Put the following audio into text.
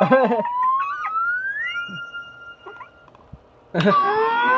Ha ha ha.